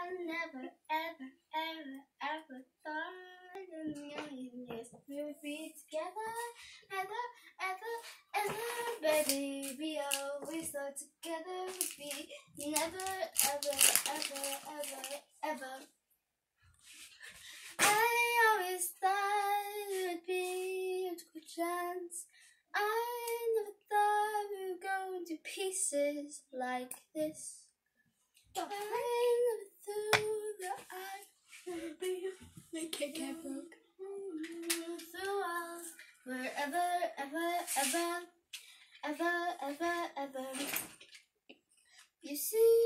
I never, ever, ever, ever thought in a million years we would be together. Ever, ever, ever, baby. We always thought together would be never, ever, ever, ever, ever. I always thought it would be a good chance. I never thought we would go into pieces like this. I never thought that I would be My Kit Kat broke. forever, ever, ever, ever, ever, ever. You see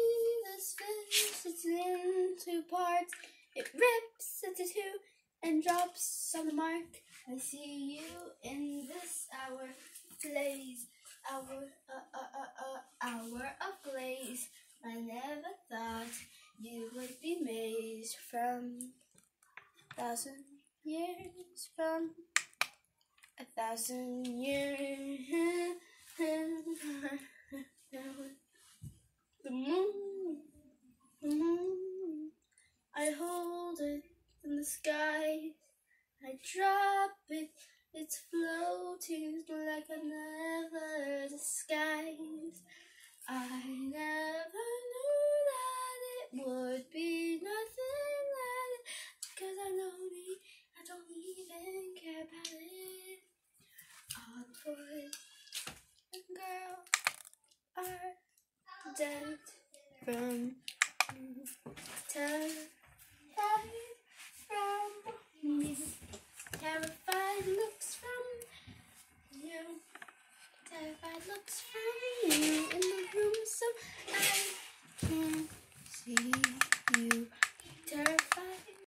this fish, it's in two parts. It rips into two and drops on the mark. I see you in this hour, blaze, hour, uh, uh, uh, uh, hour of glaze. I never thought you would be made thousand years from a thousand years. The moon, the moon, I hold it in the sky. I drop it, it's floating like a never boys and girls are dead from terrified from me. Terrified looks from you. Terrified looks from you in the room, so I can see